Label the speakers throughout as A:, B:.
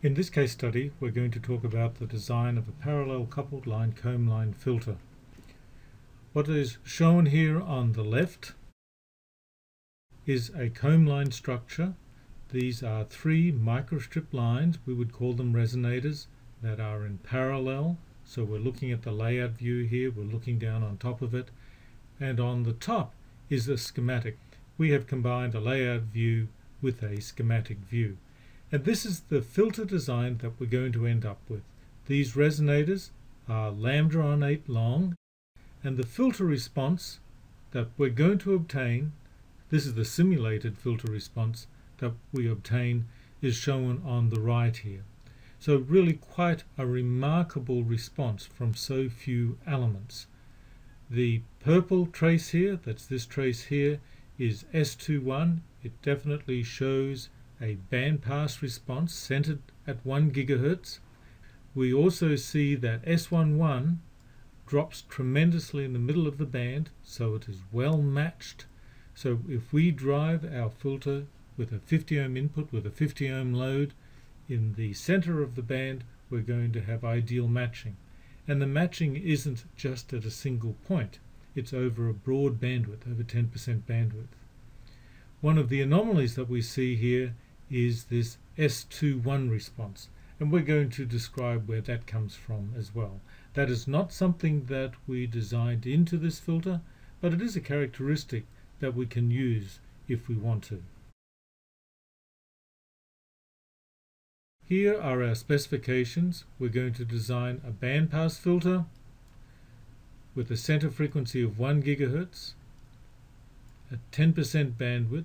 A: In this case study, we're going to talk about the design of a parallel coupled line comb line filter. What is shown here on the left is a comb line structure. These are three microstrip lines, we would call them resonators, that are in parallel. So we're looking at the layout view here, we're looking down on top of it, and on the top is the schematic. We have combined a layout view with a schematic view. And this is the filter design that we're going to end up with. These resonators are lambda on 8 long, and the filter response that we're going to obtain, this is the simulated filter response that we obtain, is shown on the right here. So really quite a remarkable response from so few elements. The purple trace here, that's this trace here, is S21. It definitely shows a bandpass response centered at 1 gigahertz. We also see that S11 drops tremendously in the middle of the band, so it is well matched. So if we drive our filter with a 50 ohm input with a 50 ohm load in the center of the band, we're going to have ideal matching. And the matching isn't just at a single point, it's over a broad bandwidth, over 10% bandwidth. One of the anomalies that we see here is this S21 response. And we're going to describe where that comes from as well. That is not something that we designed into this filter, but it is a characteristic that we can use if we want to. Here are our specifications. We're going to design a bandpass filter with a center frequency of 1 gigahertz, a 10% bandwidth,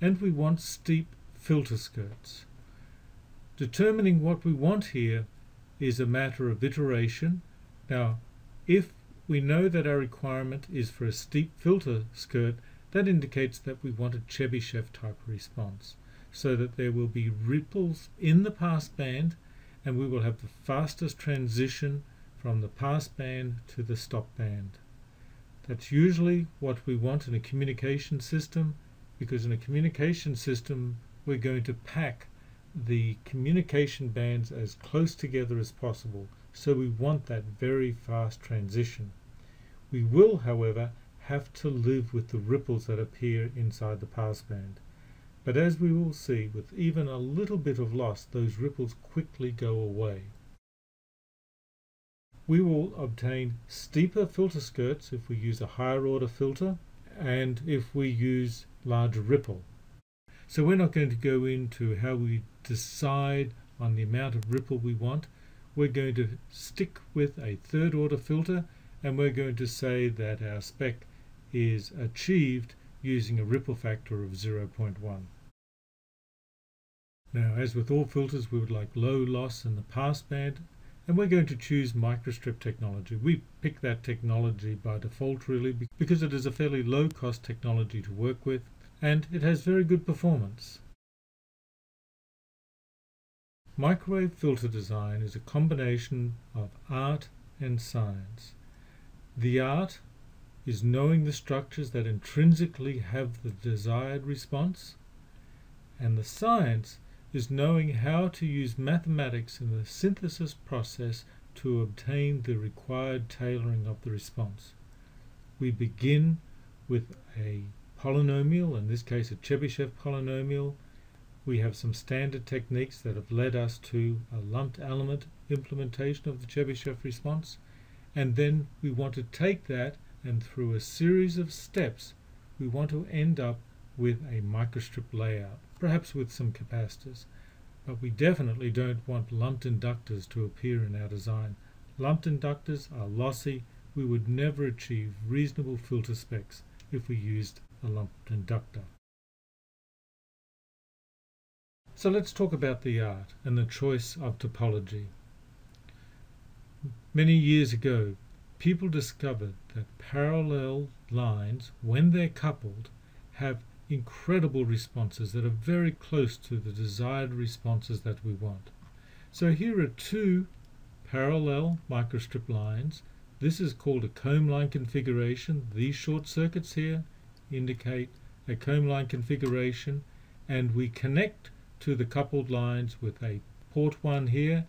A: and we want steep filter skirts. Determining what we want here is a matter of iteration. Now, if we know that our requirement is for a steep filter skirt, that indicates that we want a Chebyshev type response, so that there will be ripples in the pass band and we will have the fastest transition from the pass band to the stop band. That's usually what we want in a communication system because in a communication system we're going to pack the communication bands as close together as possible so we want that very fast transition. We will however have to live with the ripples that appear inside the passband. But as we will see, with even a little bit of loss, those ripples quickly go away. We will obtain steeper filter skirts if we use a higher order filter and if we use larger ripple. So we're not going to go into how we decide on the amount of ripple we want. We're going to stick with a third order filter and we're going to say that our spec is achieved using a ripple factor of 0.1. Now as with all filters we would like low loss in the passband and we're going to choose microstrip technology. We pick that technology by default really because it is a fairly low cost technology to work with and it has very good performance. Microwave filter design is a combination of art and science. The art is knowing the structures that intrinsically have the desired response, and the science is knowing how to use mathematics in the synthesis process to obtain the required tailoring of the response. We begin with a polynomial, in this case a Chebyshev polynomial. We have some standard techniques that have led us to a lumped element implementation of the Chebyshev response. And then we want to take that and through a series of steps, we want to end up with a microstrip layout perhaps with some capacitors. But we definitely don't want lumped inductors to appear in our design. Lumped inductors are lossy. We would never achieve reasonable filter specs if we used a lumped inductor. So let's talk about the art and the choice of topology. Many years ago, people discovered that parallel lines, when they're coupled, have incredible responses that are very close to the desired responses that we want. So here are two parallel microstrip lines. This is called a comb line configuration. These short circuits here indicate a comb line configuration and we connect to the coupled lines with a port 1 here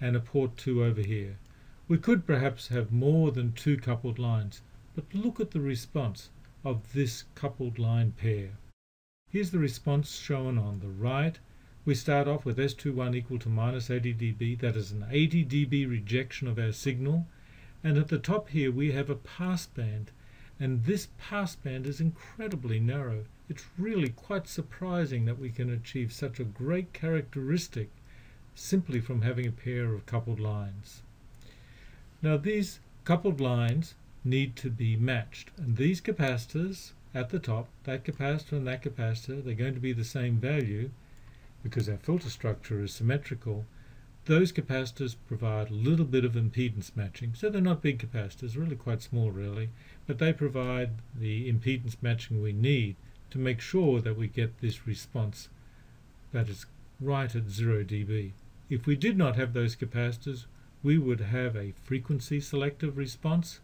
A: and a port 2 over here. We could perhaps have more than two coupled lines, but look at the response of this coupled line pair. Here's the response shown on the right. We start off with S21 equal to minus 80 dB. That is an 80 dB rejection of our signal. And at the top here we have a passband. And this passband is incredibly narrow. It's really quite surprising that we can achieve such a great characteristic simply from having a pair of coupled lines. Now these coupled lines need to be matched. And these capacitors at the top, that capacitor and that capacitor, they're going to be the same value because our filter structure is symmetrical. Those capacitors provide a little bit of impedance matching. So they're not big capacitors, really quite small really, but they provide the impedance matching we need to make sure that we get this response that is right at 0 dB. If we did not have those capacitors, we would have a frequency selective response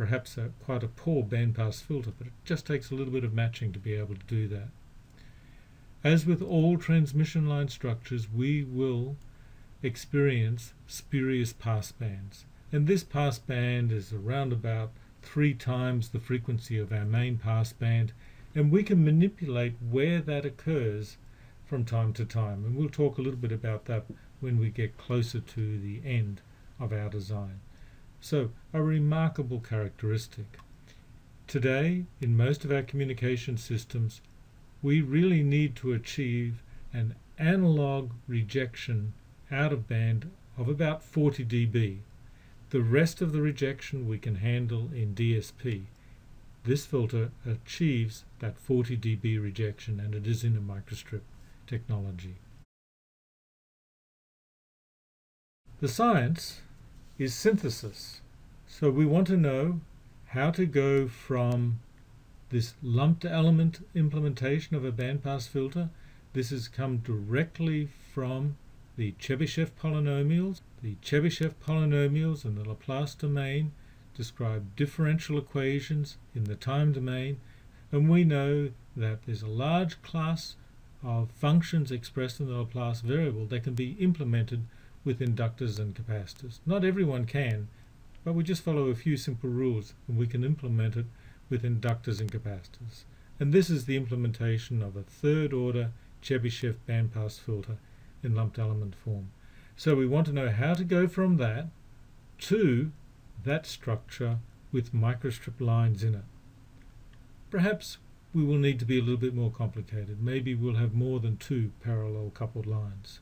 A: perhaps a, quite a poor bandpass filter, but it just takes a little bit of matching to be able to do that. As with all transmission line structures, we will experience spurious passbands. And this passband is around about three times the frequency of our main passband, and we can manipulate where that occurs from time to time. And we'll talk a little bit about that when we get closer to the end of our design. So, a remarkable characteristic. Today, in most of our communication systems, we really need to achieve an analog rejection out of band of about 40 dB. The rest of the rejection we can handle in DSP. This filter achieves that 40 dB rejection and it is in a microstrip technology. The science is synthesis. So we want to know how to go from this lumped element implementation of a bandpass filter. This has come directly from the Chebyshev polynomials. The Chebyshev polynomials in the Laplace domain describe differential equations in the time domain, and we know that there's a large class of functions expressed in the Laplace variable that can be implemented with inductors and capacitors. Not everyone can, but we just follow a few simple rules and we can implement it with inductors and capacitors. And this is the implementation of a third order Chebyshev bandpass filter in lumped element form. So we want to know how to go from that to that structure with microstrip lines in it. Perhaps we will need to be a little bit more complicated. Maybe we'll have more than two parallel coupled lines.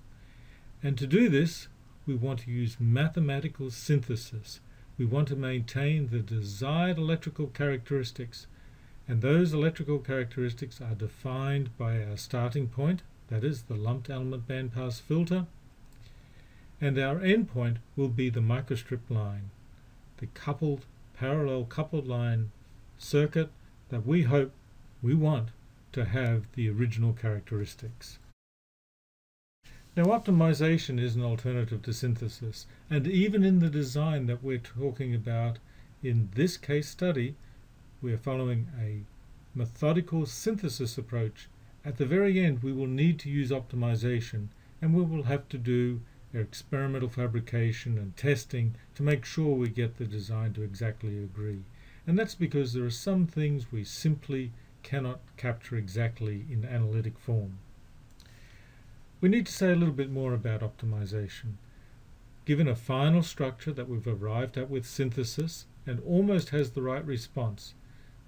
A: And to do this, we want to use mathematical synthesis. We want to maintain the desired electrical characteristics. And those electrical characteristics are defined by our starting point, that is the lumped element bandpass filter. And our endpoint will be the microstrip line, the coupled, parallel coupled line circuit that we hope, we want to have the original characteristics. Now optimization is an alternative to synthesis and even in the design that we're talking about in this case study we're following a methodical synthesis approach. At the very end we will need to use optimization and we will have to do experimental fabrication and testing to make sure we get the design to exactly agree. And that's because there are some things we simply cannot capture exactly in analytic form. We need to say a little bit more about optimization. Given a final structure that we've arrived at with synthesis and almost has the right response,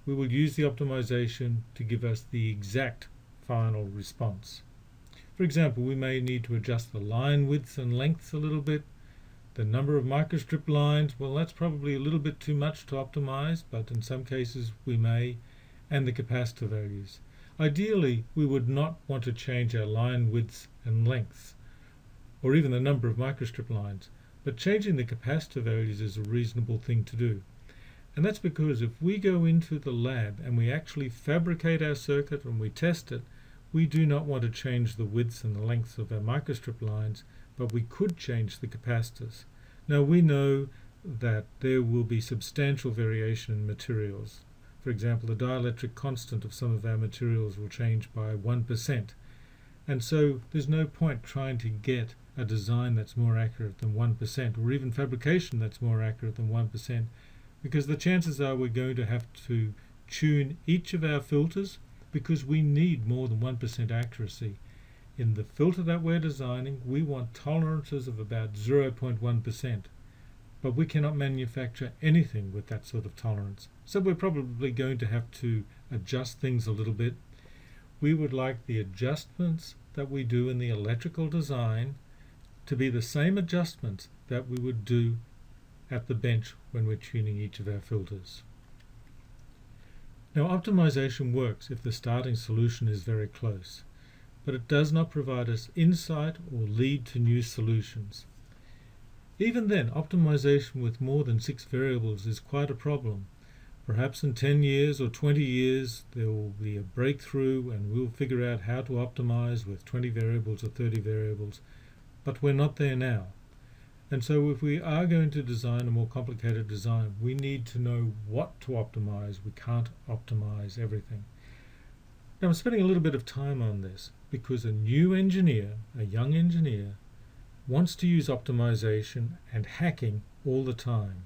A: we will use the optimization to give us the exact final response. For example, we may need to adjust the line widths and lengths a little bit. The number of microstrip lines, well that's probably a little bit too much to optimize, but in some cases we may, and the capacitor values. Ideally, we would not want to change our line widths and lengths, or even the number of microstrip lines, but changing the capacitor values is a reasonable thing to do. And that's because if we go into the lab and we actually fabricate our circuit and we test it, we do not want to change the widths and the lengths of our microstrip lines, but we could change the capacitors. Now we know that there will be substantial variation in materials. For example, the dielectric constant of some of our materials will change by 1%. And so there's no point trying to get a design that's more accurate than 1% or even fabrication that's more accurate than 1% because the chances are we're going to have to tune each of our filters because we need more than 1% accuracy. In the filter that we're designing, we want tolerances of about 0.1%, but we cannot manufacture anything with that sort of tolerance. So we're probably going to have to adjust things a little bit. We would like the adjustments that we do in the electrical design to be the same adjustments that we would do at the bench when we're tuning each of our filters. Now optimization works if the starting solution is very close, but it does not provide us insight or lead to new solutions. Even then, optimization with more than six variables is quite a problem. Perhaps in 10 years or 20 years there will be a breakthrough and we'll figure out how to optimize with 20 variables or 30 variables, but we're not there now. And so if we are going to design a more complicated design, we need to know what to optimize. We can't optimize everything. Now I'm spending a little bit of time on this because a new engineer, a young engineer, wants to use optimization and hacking all the time.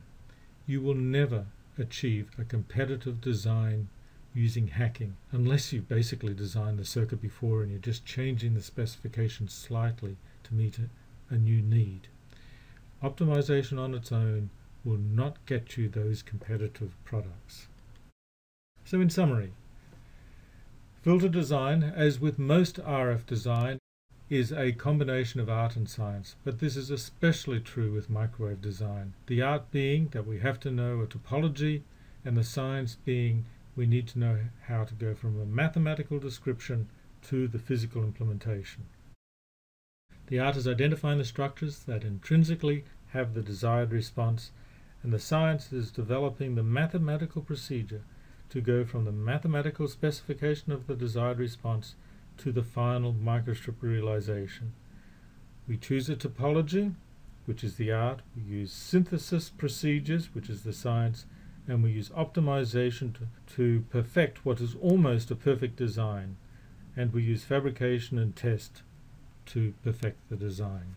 A: You will never achieve a competitive design using hacking unless you've basically designed the circuit before and you're just changing the specification slightly to meet a, a new need. Optimization on its own will not get you those competitive products. So in summary, filter design, as with most RF design, is a combination of art and science, but this is especially true with microwave design. The art being that we have to know a topology, and the science being we need to know how to go from a mathematical description to the physical implementation. The art is identifying the structures that intrinsically have the desired response, and the science is developing the mathematical procedure to go from the mathematical specification of the desired response to the final microstrip realization. We choose a topology, which is the art, we use synthesis procedures, which is the science, and we use optimization to, to perfect what is almost a perfect design, and we use fabrication and test to perfect the design.